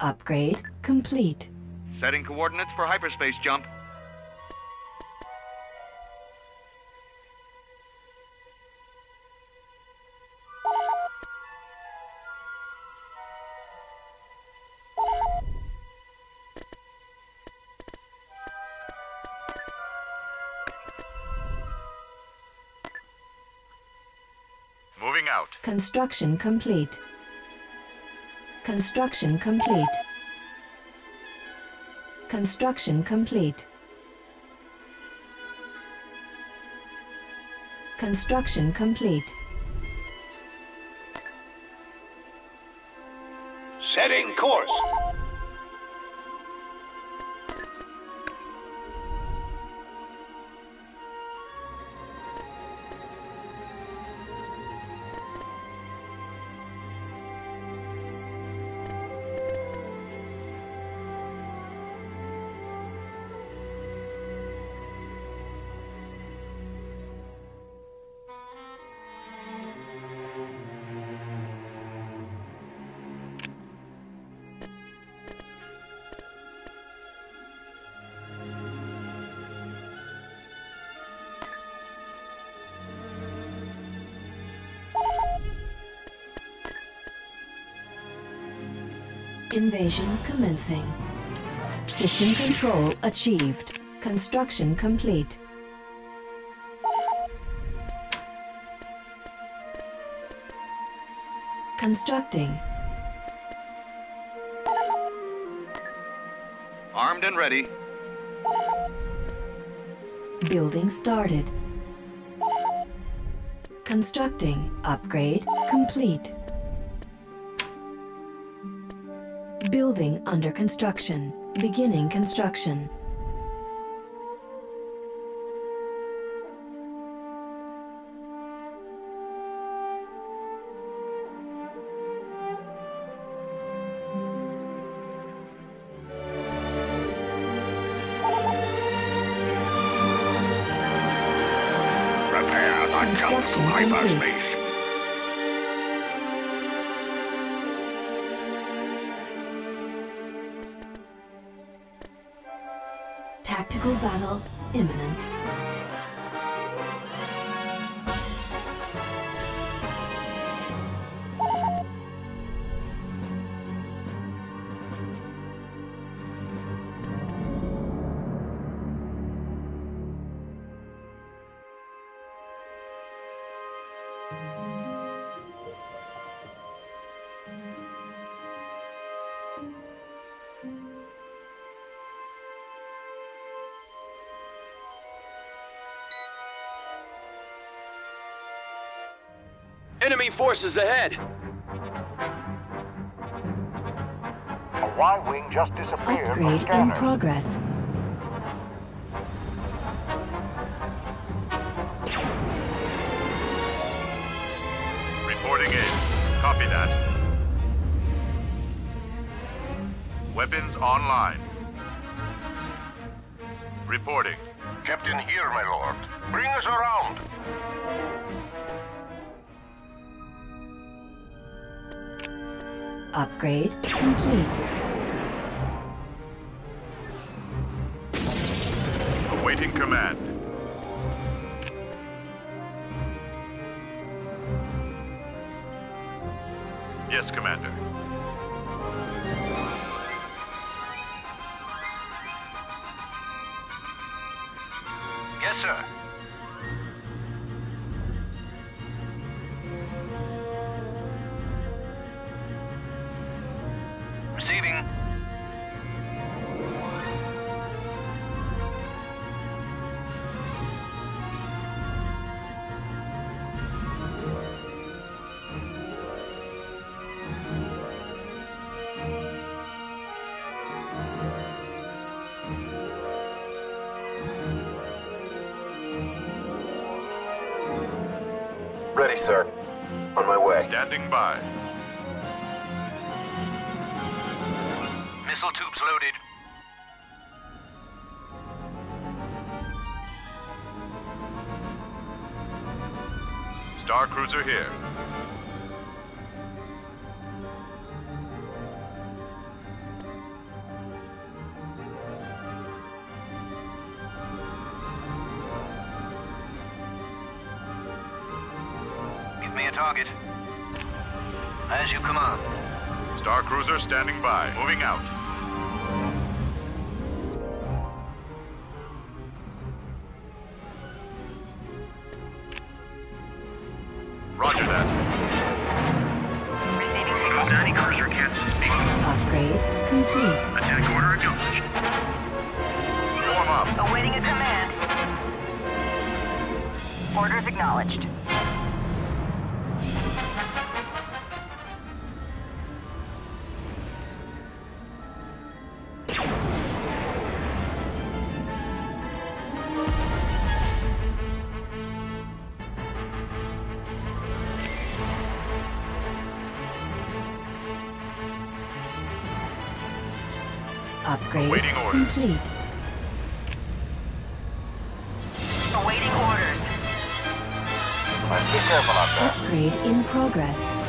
Upgrade complete. Setting coordinates for hyperspace jump. Moving out. Construction complete. Construction complete. Construction complete. Construction complete. Setting course. Invasion commencing. System control achieved. Construction complete. Constructing. Armed and ready. Building started. Constructing. Upgrade complete. Building under construction. Beginning construction. Enemy forces ahead! A Y-wing just disappeared Upgrade in progress. Reporting in. Copy that. Weapons online. Reporting. Captain here, my lord. Bring us around. Upgrade complete. Awaiting command. Yes, Commander. Standing by. Missile tubes loaded. Star Cruiser here. By. Moving out. Upgrade Awaiting orders. complete. Awaiting orders. Be careful out there. Upgrade in progress.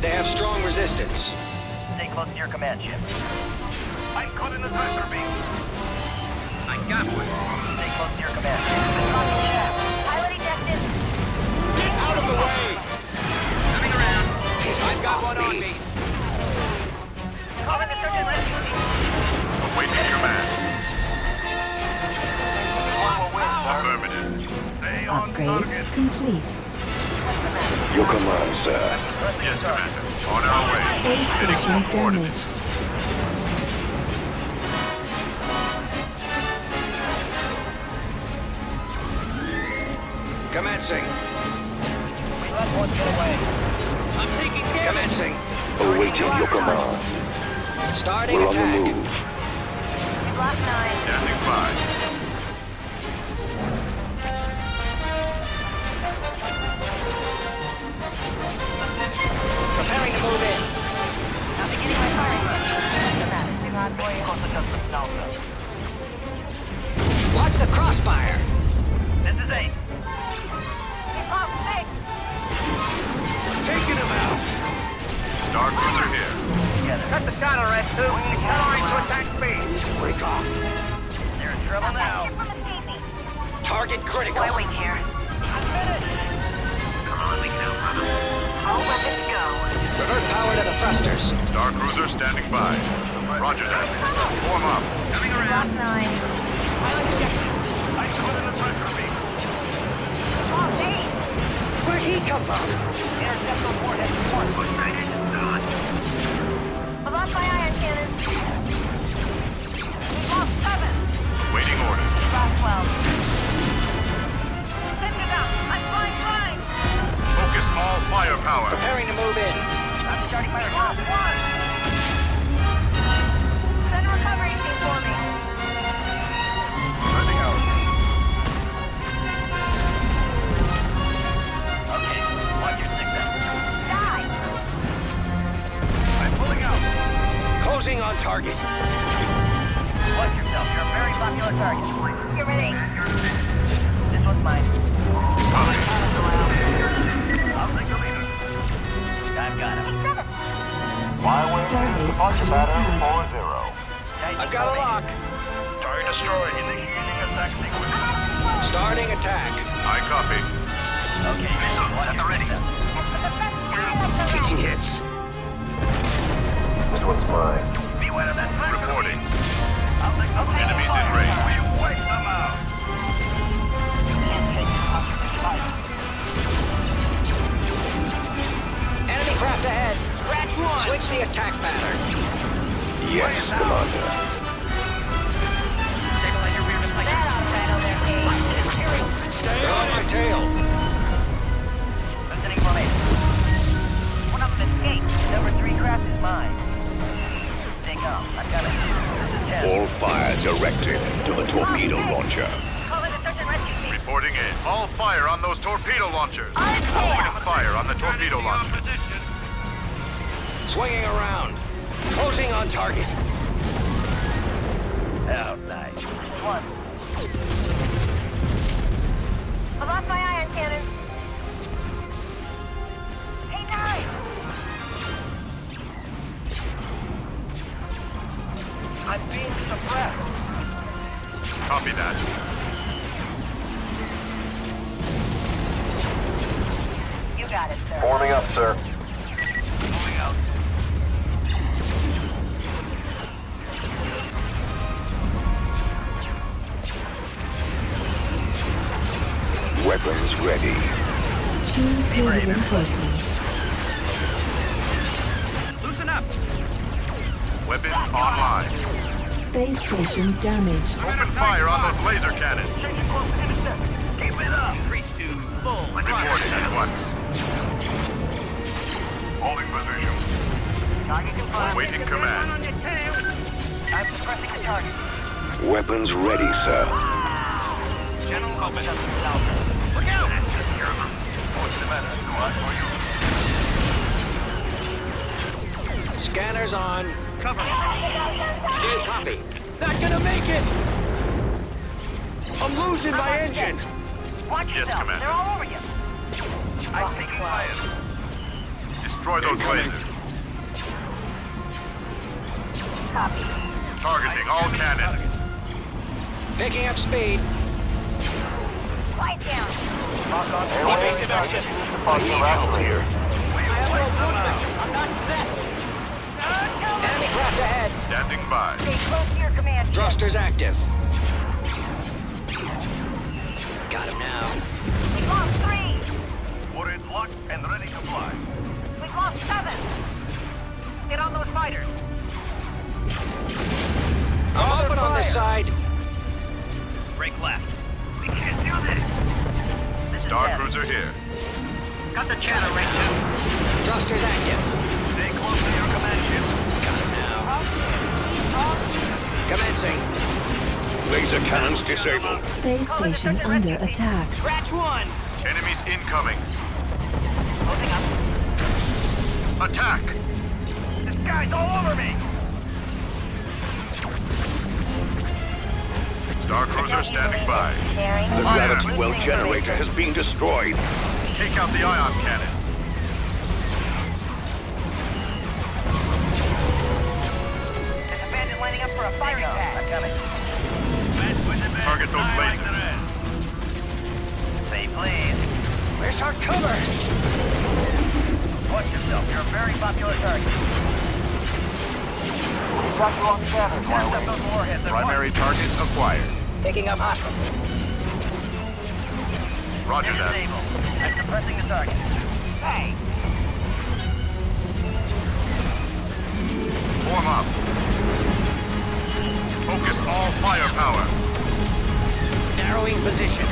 They have strong resistance. Stay close to your command ship. I'm caught in the pressure beam. I got one. Stay close to your command ship. Pilot ejected. Get out of the way. Coming around. I've got one on me. Calling the search and rescue team. Awaiting command. One will win, sir. Affirmative. Stay on Upgrade target. complete. Your command, sir. Yes, Commander. On our way. Space station damaged. Commencing. We let one get away. I'm taking damage. Commencing. Awaiting your command. Starting We're on the attack. move. We've lost nine. Standing by. Watch the crossfire. This is eight. Oh, hey. Taking him out. Star Cruiser here. Together. Cut the shot, Red 2. Accelerate to attack speed. Break off. They're in trouble now. Here from. Target critical. Why wait here? I'm. Come on, we can outrun him. All weapons go. Reverse power to the thrusters. Star Cruiser standing by. Roger that. Warm up. Coming around. Rock 9. I put Where'd he come from? Warhead my ion cannon. We lost 7. Waiting orders. Rock 12. Send it up. I'm flying blind. Focus all firepower. Preparing to move in. I'm starting my... Rock 1. Focusing on target. Watch yourself. You're a very popular target. Get ready. This one's mine. I'll take the lead. I've got him. My way. is Pachibata 4-0. I've got a lock. Target destroyed. Initiating attack sequence. Starting attack. I copy. Okay, missiles at the ready. Taking hits. This one's mine. Beware of that threat. Reporting. I'll take the Enemies in range. We wipe them out. Enemy craft ahead. Scratch one. Switch the attack pattern. Yes, Commander. That outside over there, Kate. They're on my tail. Listening formation. One of them escaped. Number three craft is mine. All fire directed to the torpedo launcher. Call in the search and rescue team. Reporting in. All fire on those torpedo launchers. Point of fire on the torpedo launcher. Swinging around. Closing on target. Oh, nice. One. I lost my ion cannon. Copy that. You got it, sir. Forming up, sir. Moving out. Weapons ready. Choose your reinforcements. Station damaged. Open fire on those laser cannons. Changing close to intercept. Keep it up. Increase to full. Reporting at once. Holding position. Target confirmed. Waiting command. I'm suppressing the target. Weapons ready, sir. General open. Look out! What's the matter, squad? Are you? Scanners on. Cover. Copy. Not gonna make it. I'm losing my engine. Watch Yes, yourself. Commander. They're all over you. I'm taking fire. Destroy those lasers. Copy. Targeting all cannons. Picking up speed. Quiet down. Evasive action. here. Enemy craft ahead. Standing by. Stay close to your command. ship. Thrusters active. Got him now. We've lost three. Warheads locked and ready to fly. We've lost seven. Get on those fighters. I'm open on this side. Break left. We can't do this. This is Star Ted. Cruiser here. Got the channel right two. Thrusters active. Commencing. Laser cannons disabled. Space station under attack. Scratch one. Enemies incoming. Closing up. Attack! This guy's all over me. Star Cruiser standing by. The gravity well generator has been destroyed. Take out the ion cannons. Firing pad. I'm coming. Target those lasers. Say please. Where's our cover? Watch yourself. You're a very popular target. We got you on scanner. Cast those warheads at once. Primary target acquired. Picking up hostiles. Roger that. stable. I'm suppressing the target. Hey! Form up. Focus all firepower. Narrowing position.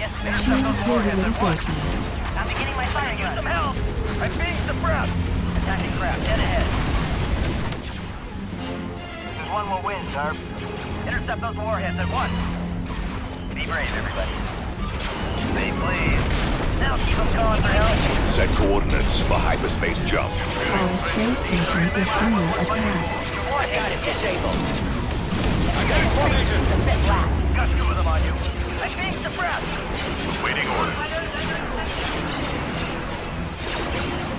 Yes, ma'am. Choose your reinforcements. I'm beginning my firing gun. Some help! I'm being suppressed! Attacking craft, dead ahead. There's one more win, Sharp. Intercept those warheads at once. Be brave, everybody. Say please. Now keep them going for help. Set coordinates for hyperspace jump. Our space station is under attack. I've got it disabled. I got formation. A bit black. Got two of them on you. I think suppressed. Waiting order.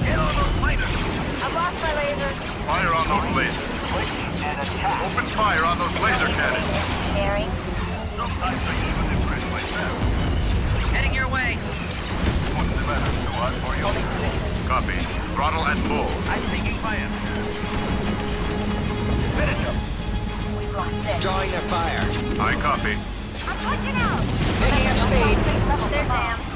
Get on those lasers. I lost my laser. Fire on those lasers. Open fire on those laser cannons. Heading your way. What's the matter? For you? Copy. Throttle and full. I think copy. I'm out. Picking up speed. There, Sam.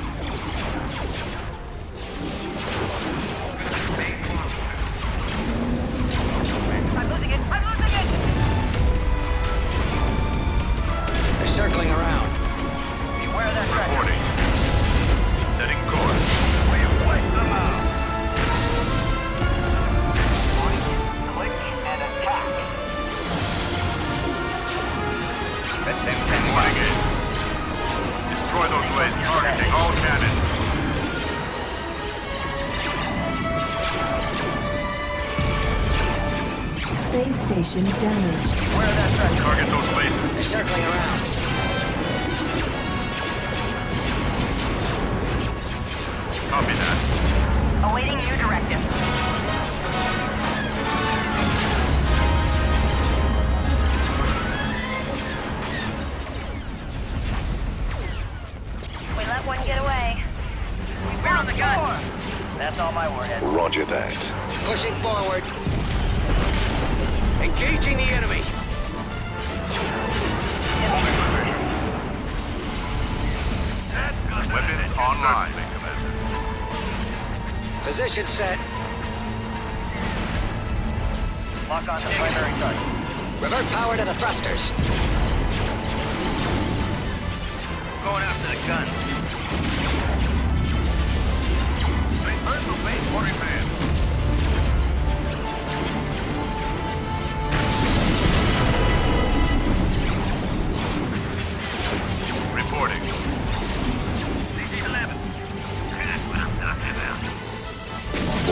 Station damaged.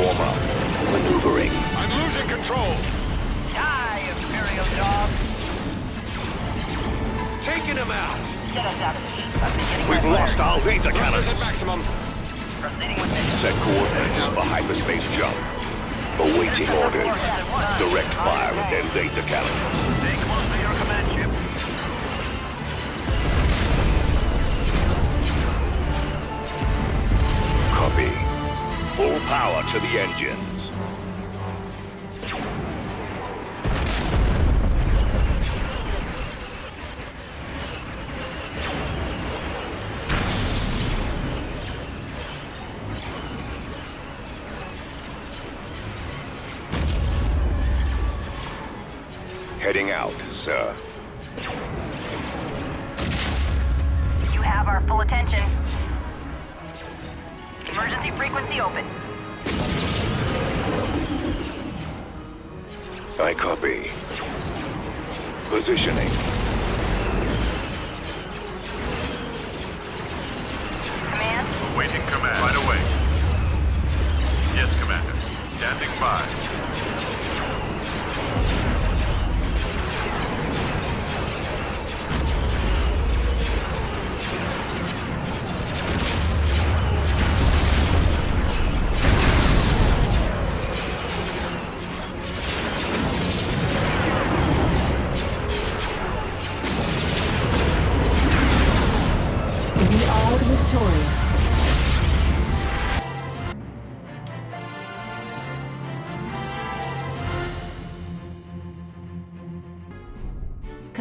warm-up. Maneuvering. I'm losing control. Die, Imperial dog. Taking him out. Get us out of here. We've lost our laser cannons. at maximum. Set coordinates for hyperspace jump. Awaiting orders. Direct fire and then laser cannon. full power to the engine.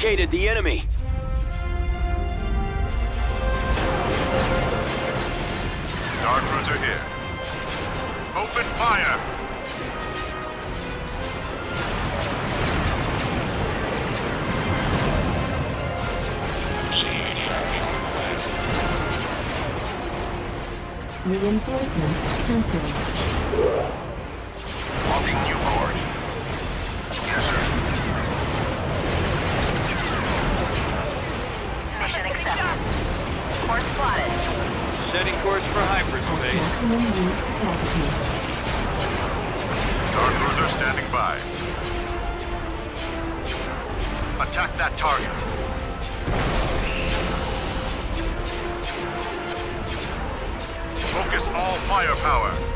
located the enemy. Star Cruiser here. Open fire! Reinforcements cancelled. maximum unit capacity. Star Cruiser standing by. Attack that target. Focus all firepower.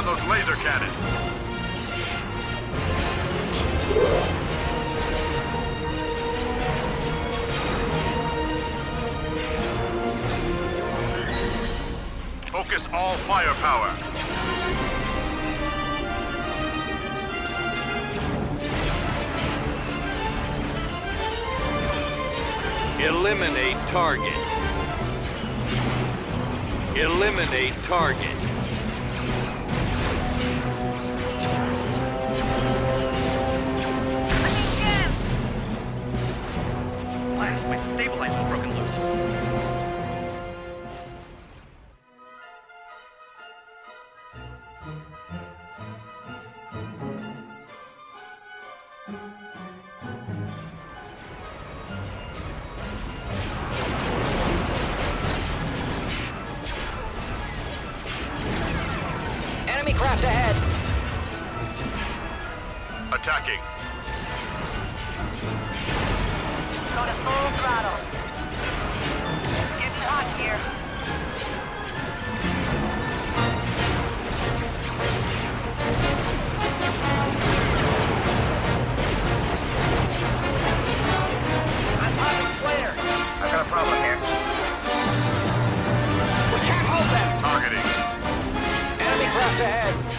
on those laser cannons. Focus all firepower. Eliminate target. Eliminate target. ahead.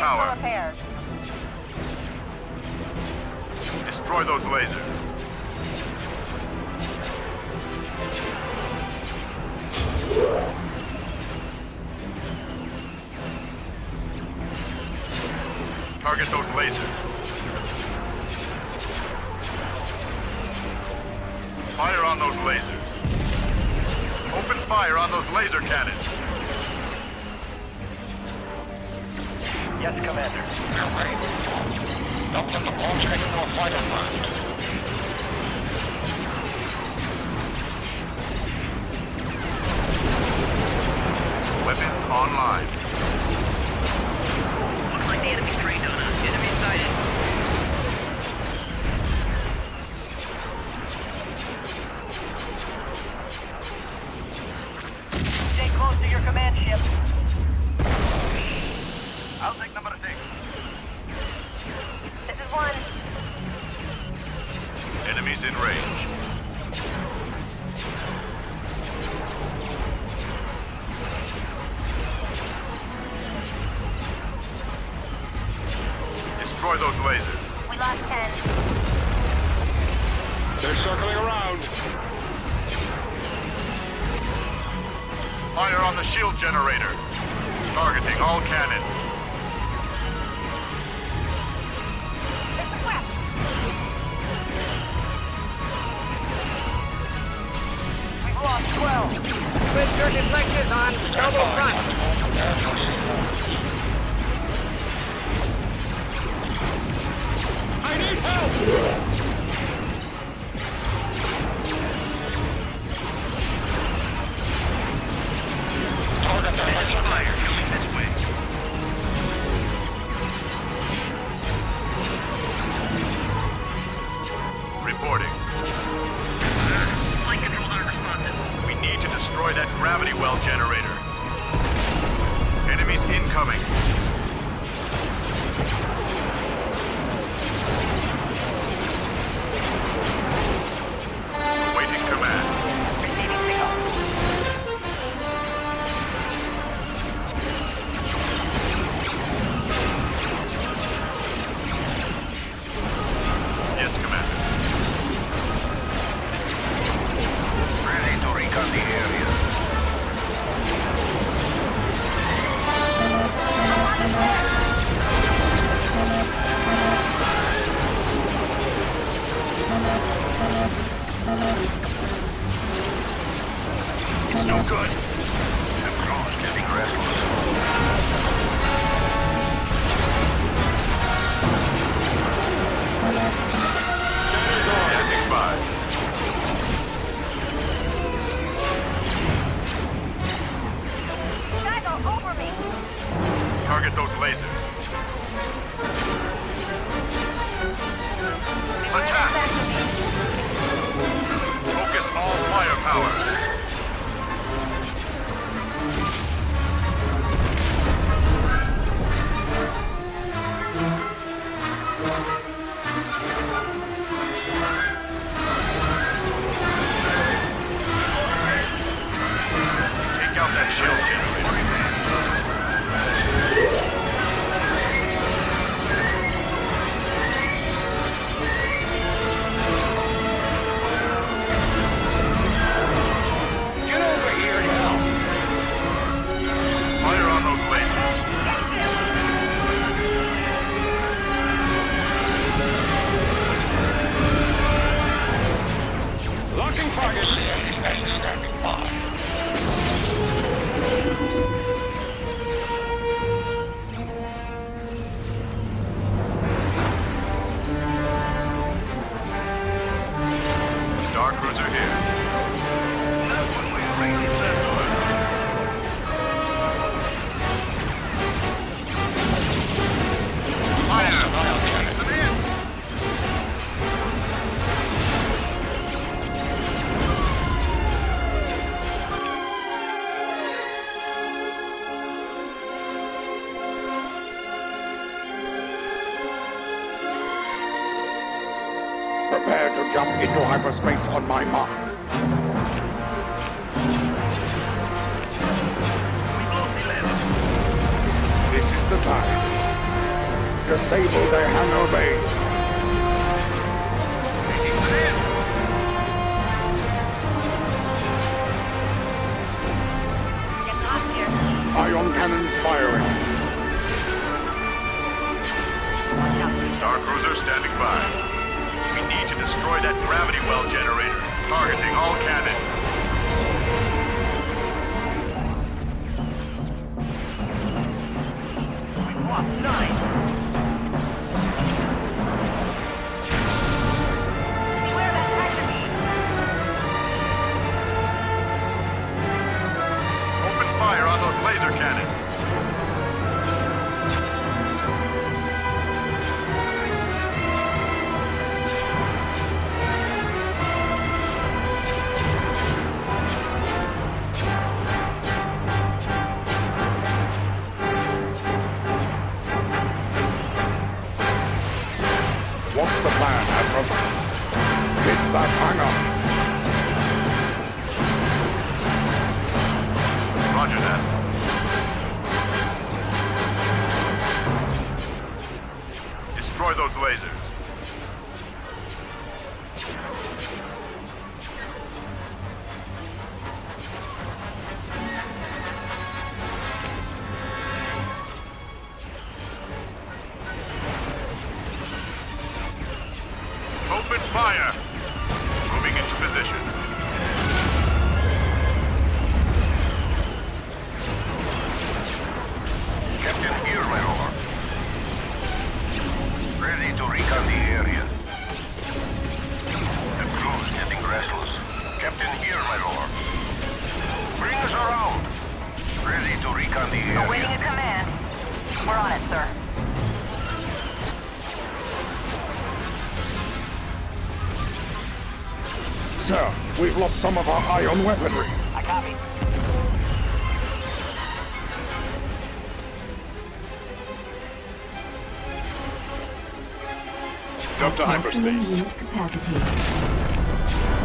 power. Destroy those lasers. Target those lasers. Fire on those lasers. Open fire on those laser cannons. I don't. destroy that gravity well generator. Enemies incoming. What's the plan, Admiral? Hit that hangar. Roger that. Destroy those lasers. Some of our ion weaponry. I copy. Jump to Maximum hyperspace. unit capacity.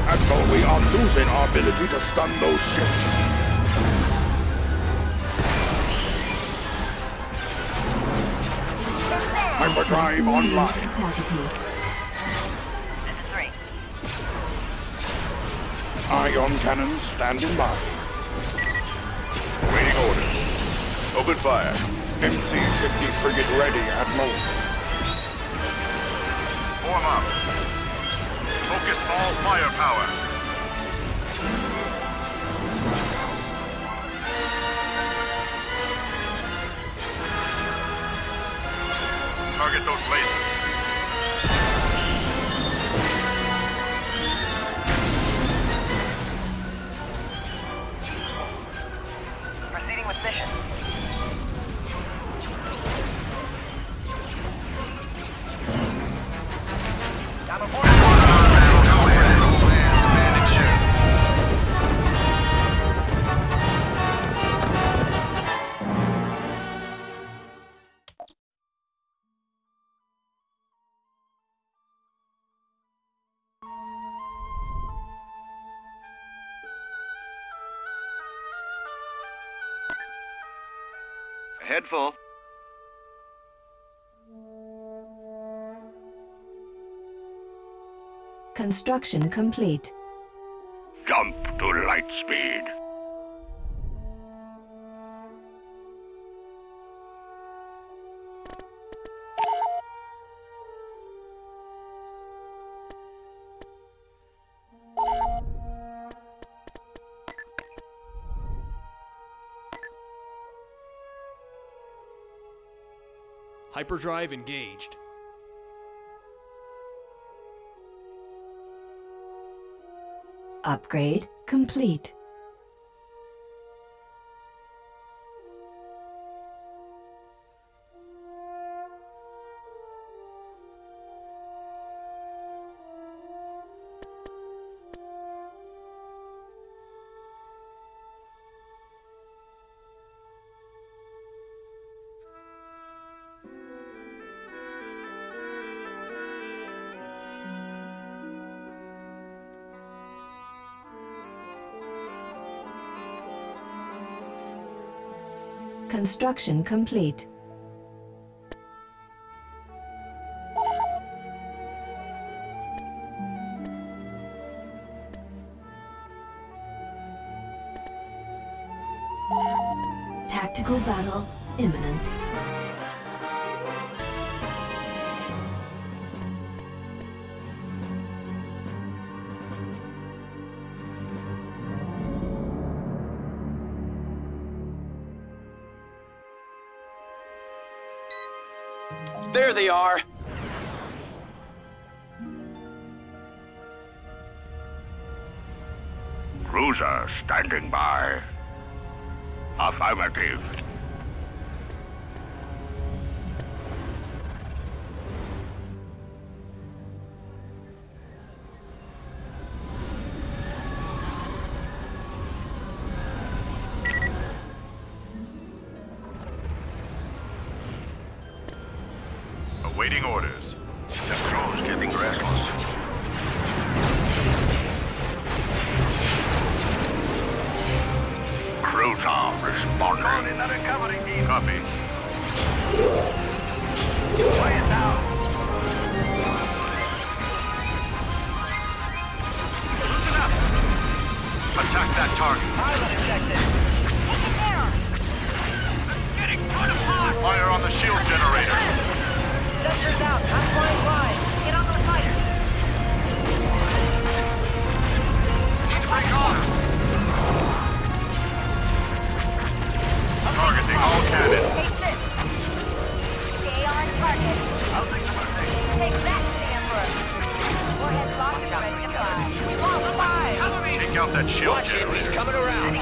Admiral, we are losing our ability to stun those ships. Hyperdrive online. capacity. Ion cannons standing by. Waiting orders. Open fire. MC-50 frigate ready, Admiral. Form up. Focus all firepower. Target those lasers. Head full. Construction complete. Jump to light speed. Hyperdrive engaged. Upgrade complete. Construction complete. they are. Cruiser standing by. Affirmative. out that shield Watch generator. It, coming around.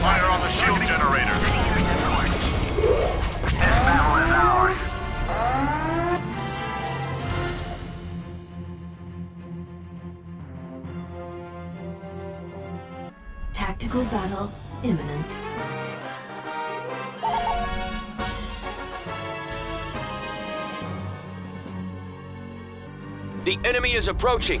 Fire on the shield generator. This battle is ours. Tactical battle imminent. The enemy is approaching.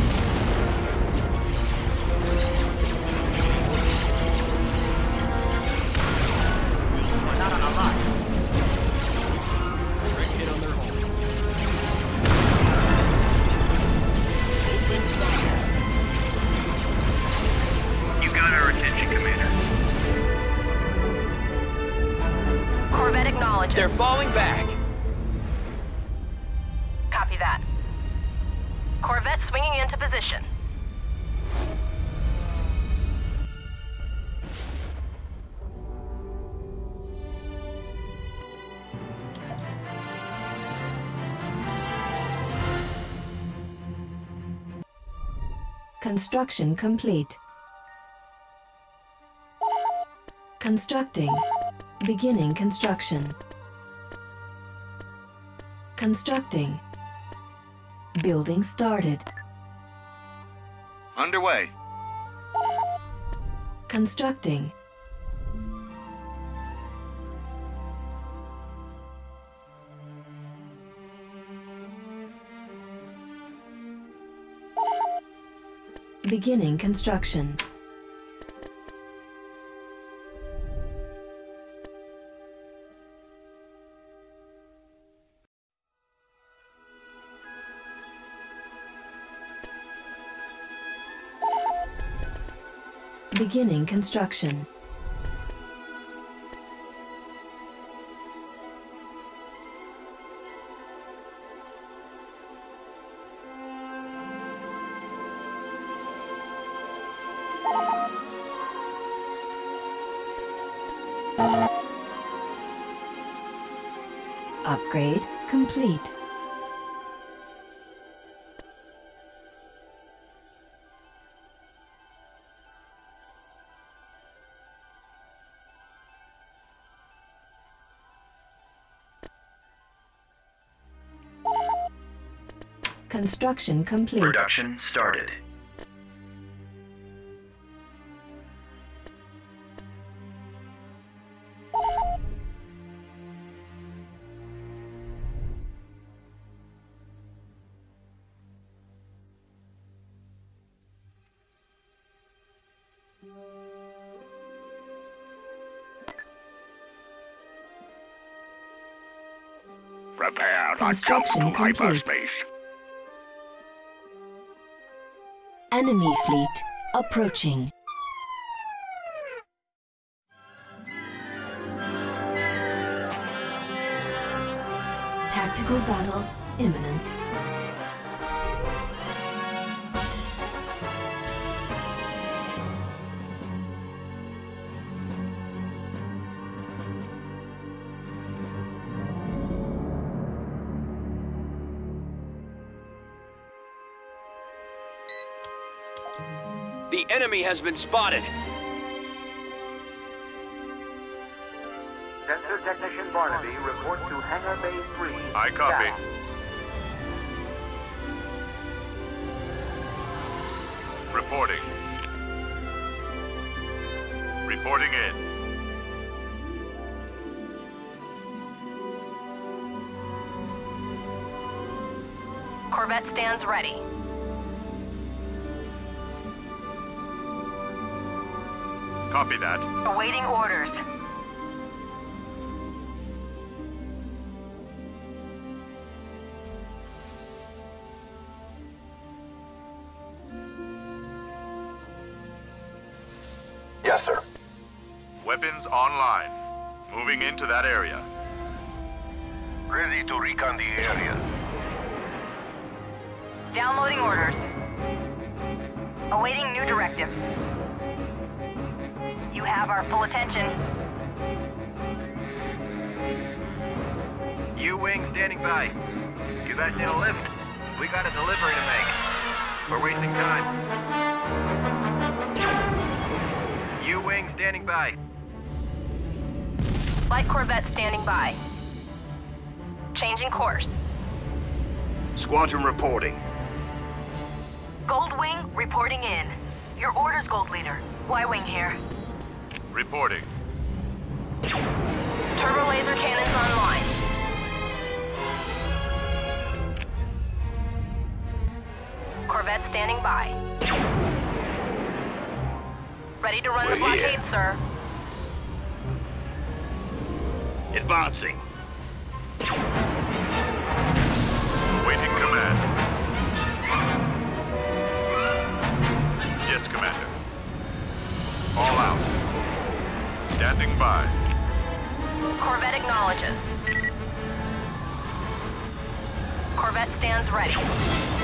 Construction complete. Constructing. Beginning construction. Constructing. Building started. Underway. Constructing. Beginning construction. Beginning construction. Upgrade complete. Construction complete. Production started. Construction jump to complete. hyperspace. Enemy fleet approaching. Tactical battle imminent. Has been spotted. Sensor Technician Barnaby, report to Hangar Bay 3. I copy. Down. Reporting. Reporting in. Corvette stands ready. Copy that. Awaiting orders. Yes, sir. Weapons online. Moving into that area. Ready to recon the area. Downloading orders. Awaiting new directive. Have our full attention. U-Wing standing by. You guys need a lift? We got a delivery to make. We're wasting time. U-Wing standing by. Light Corvette standing by. Changing course. Squadron reporting. Goldwing reporting in. Your orders, Gold Leader. Y-Wing here. Reporting. Turbo laser cannons online. Corvette standing by. Ready to run the here. blockade, sir. Advancing. Standing by. Corvette acknowledges. Corvette stands ready.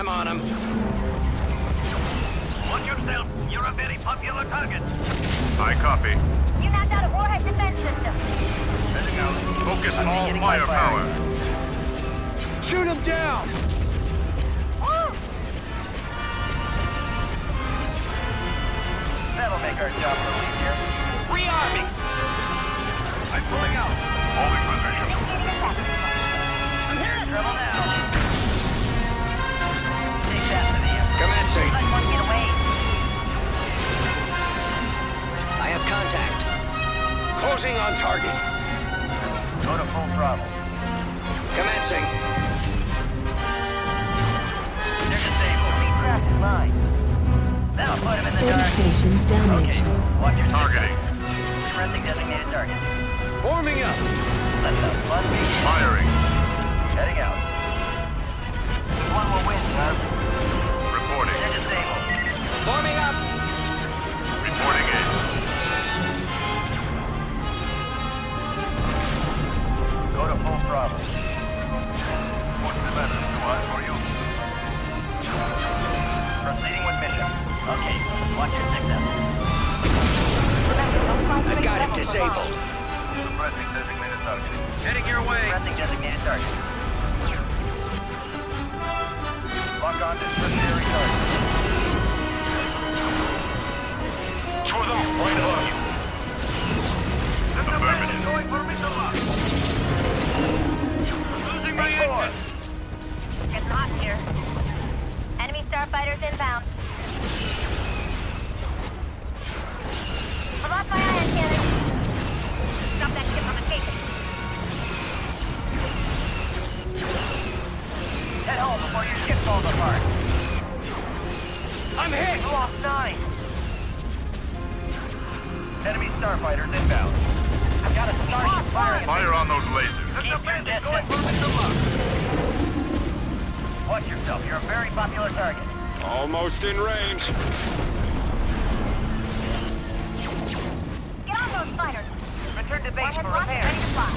I'm on him. Watch yourself. You're a very popular target. I copy. You knocked out a warhead defense system. Heading out. Focus I'm all beginning my firepower. Shoot him down! Woo! That'll make our job a little easier. Rearming! I'm pulling out. Holding position. I'm here in trouble now. The Emperor. Commencing. Like one away. I have contact. Closing on target. Go to full throttle. Commencing. They're disabled. Lead craft is mine. Now put him in the dark. station damaged. Okay, watch your Targeting. Pressing designated target. Forming up. Let the fun begin. Firing. Heading out. One more win, sir. Reporting. They're. Forming up. Reporting in. Go to full throttle. What's the matter? Too hot for you? Proceeding with mission. Okay, watch your six up. Remember, don't try to I've got him disabled. Suppressing designated target. Heading your way. Suppressing designated target. Lock on to tertiary target. Two of them right above you. The Affirmative. going for missile lock. Losing my engine. It's hot here. Enemy starfighters inbound. Apart. I'm hit! Lost nine. Enemy starfighters inbound. I've got a starship firing. at me. Fire on those lasers. Keep your distance. Watch yourself. You're a very popular target. Almost in range. Get on those fighters. Return to base Warhead for launched, repairs. ready to fly.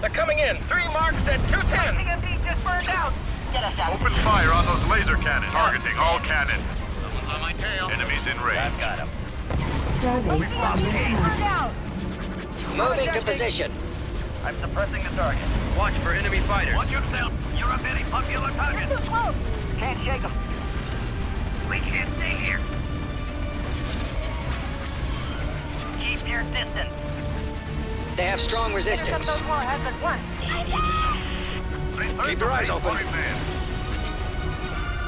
They're coming in. Three marks at 210. TMD just burned out. Get us out. Open fire on those laser cannons. Targeting all cannons. Someone's on my tail. Enemies in range. I've got him. Starbase under attack. Burned. Moving to position. I'm suppressing the target. Watch for enemy fighters. Watch yourself. You're a very popular target. Can't shake them. We can't stay here. Keep your distance. They have strong Intercept resistance. those warheads at once. Keep your eyes open.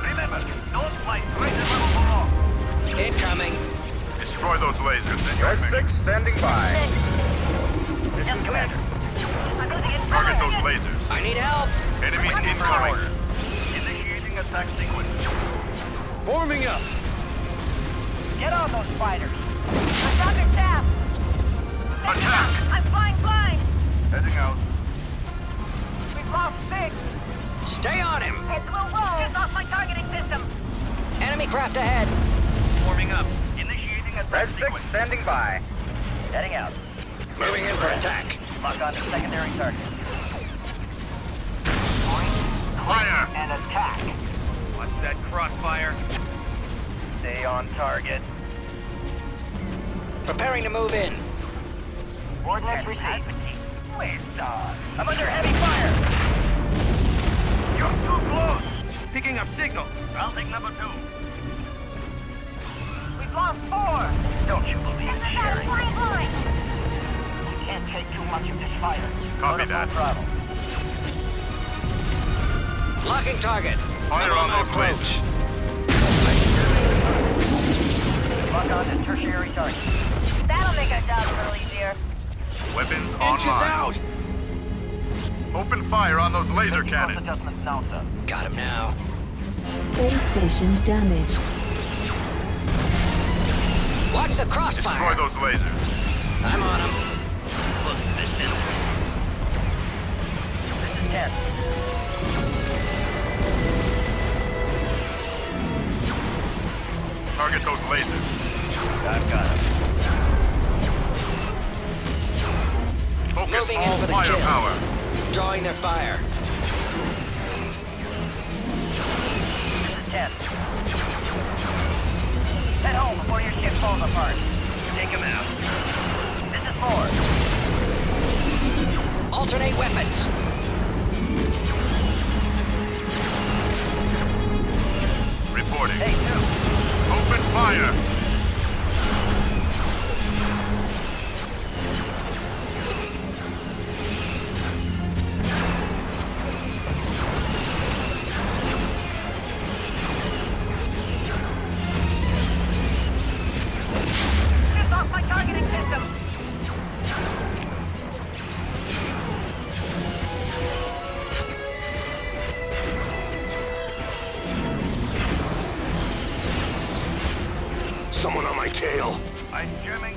Remember, don't fight right at level below. Incoming. Destroy those lasers. Then you're six standing by. Six. Yes, Commander. I'm losing it. Target those lasers. I need help. Enemies incoming. Initiating attack sequence. Forming up. Get on those fighters. I'm Dr. Staff. Attack. I'm flying blind. Heading out off. Stay on him. It's will roll. Get off my targeting system. Enemy craft ahead. Warming up. Initiating a Red sequence. 6 standing by. Heading out. Moving in for attack. Lock on to secondary target. Point, fire, and attack. Watch that crossfire. Stay on target. Preparing to move in. Ordnance received. Lift off. I'm under heavy fire. You're too close. Picking up signal. I'll take number two. We've lost four. Don't you believe the sharing? We can't take too much of this fire. Copy Go to full that. throttle. Locking target. Fire on those approach. Lock on to tertiary target. That'll make our job a little easier. Weapons Engines online. out. Open fire on those laser cannons. adjustments now. Got him now. Space station damaged. Watch the crossfire. Destroy those lasers. I'm on him. Look, this is... This is 10. Target those lasers. I've got him. Focus Moving all for kill. firepower. Drawing their fire. This is 10. Head home before your ship falls apart. Take him out. This is 4. Alternate weapons. Reporting. Hey, 2. Open fire.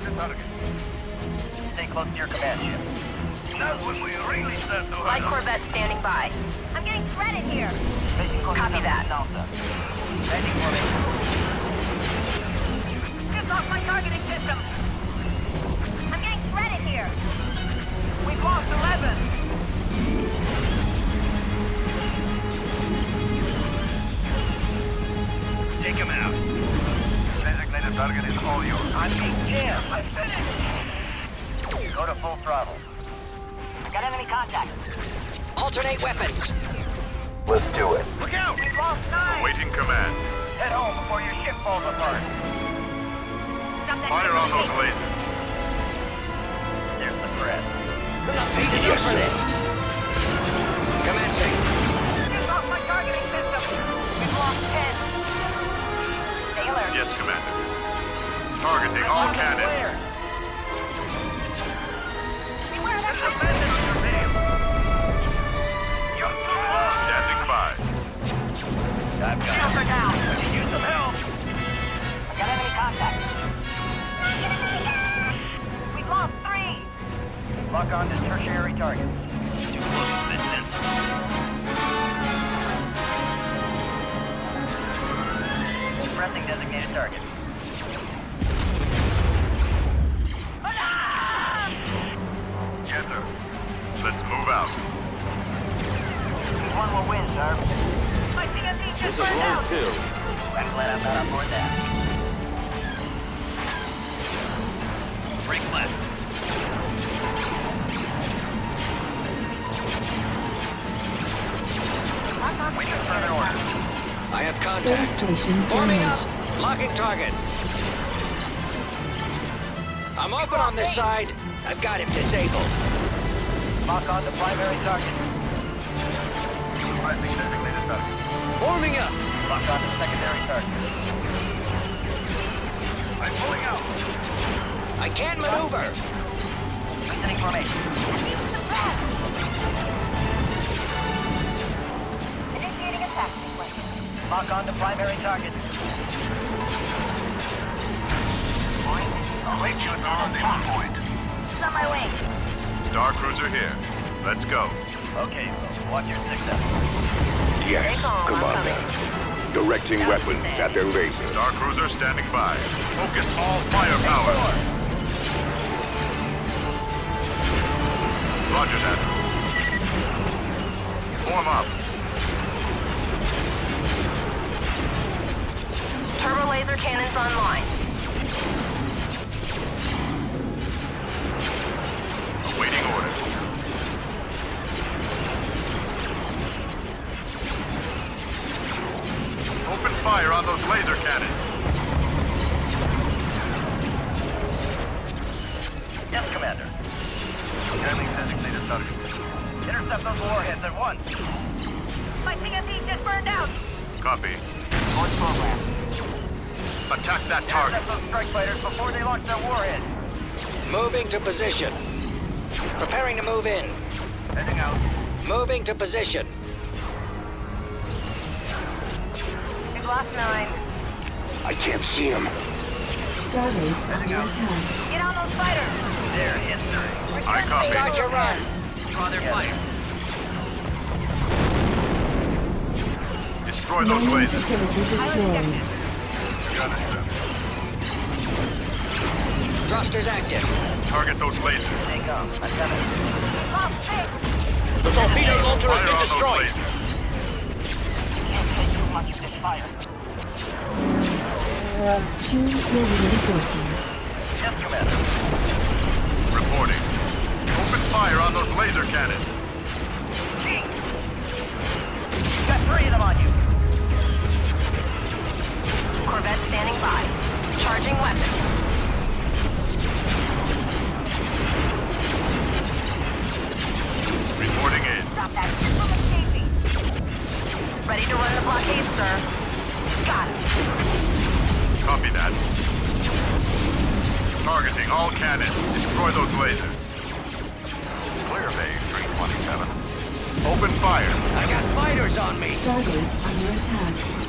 The target. Stay close to your command ship. That's when we really start to Light Corvette standing by. I'm getting threaded here. Copy that. adjustments now, sir. Heading formation. Shift off my targeting system. I'm getting threaded here. We've lost 11. Take him out. Designated target is all yours. I'm being jammed. I'm finished. Go to full throttle. Got enemy contact. Alternate weapons. Let's do it. Look out. We've lost nine. Awaiting command. Head home before your ship falls apart. Stop Fire on those lasers. There's the threat. We're not paid enough for this. Commencing. Shift off my targeting system. Stay alert. Yes, Commander. Targeting all cannons. clear. Beware that Standing by. I've got Shields are down. I can use some help. I got enemy contact. We've lost three. Lock on to tertiary target. Pressing designated target. Yes, sir. Let's move out. This one will win, sir. My CMD just burned out. I'm glad I'm not on board that. Break left. Have station Forming up. damaged. Locking target. I'm open on this side. I've got him disabled. Lock on to primary target. Pressing designated target. Forming up. Lock on to secondary target. I'm pulling out. I can't maneuver. Exiting formation. Lock on to primary target. Await you at the rendezvous point. It's on my way. Star Cruiser here. Let's go. Okay, folks, watch your success. Yes. Take on, Come I'm on coming. now. Directing weapons at their lasers. Star Cruiser standing by. Focus all firepower. Roger that. Form up. Laser cannons online. Awaiting orders. Open fire on those laser cannons. Yes, Commander. Enemy designated target. Intercept those warheads at once. My CMP just burned out. Copy. On program. Attack that target. Intercept those strike fighters before they launch their warhead. Moving to position. Preparing to move in. Heading out. Moving to position. We've lost nine. I can't see him. Starbase under attack. Get on those fighters. There, history. I copy. Start your run. Draw their fire. Destroy those Mining lasers. facility destroyed. Got it. Thrusters active. Target those lasers. Take off. I'm coming. Oh, hey. The torpedo launcher Fire has been on destroyed. lasers. Can't take too much of this fire. Choose your reinforcements. Yes, Commander. Reporting. Open fire on those laser cannons. Chief! Got three of them on you. Corvette standing by. Charging weapons. Reporting in. Stop that shit from escaping. Ready to run the blockade, sir. Got it. Copy that. Targeting all cannons. Destroy those lasers. Clear base 327. Open fire. I got fighters on me. Starbase under attack.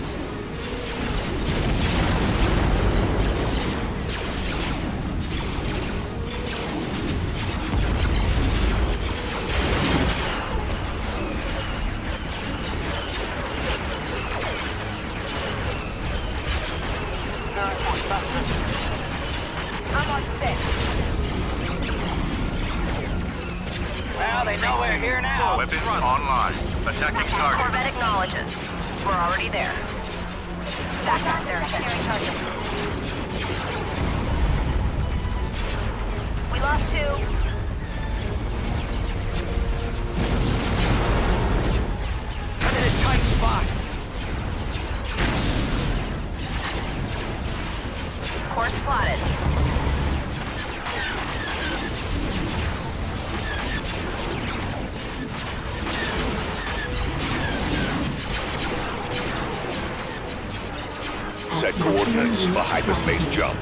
Set coordinates unit for hyperspace jump.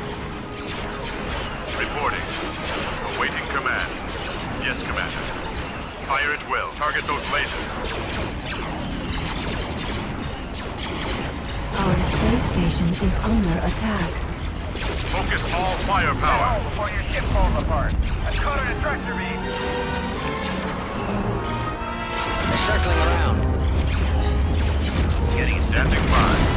Reporting. Awaiting command. Yes, Commander. Fire at will. Target those lasers. Our space station is under attack. Focus all Get firepower. home before your ship falls apart. I'm caught on a tractor beam. They're circling around. Getting Standing by.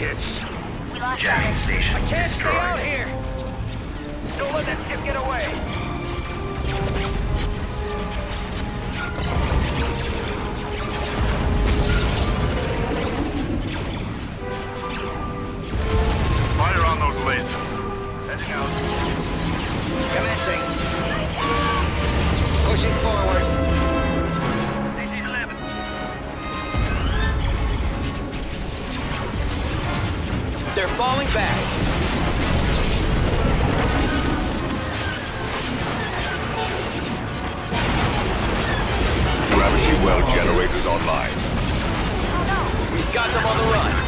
We lost station I can't stay out here. Don't let that ship get away. Fire on those lasers. Heading out. Commencing. Pushing forward. They're falling back. Gravity well generators online. We've got them on the run.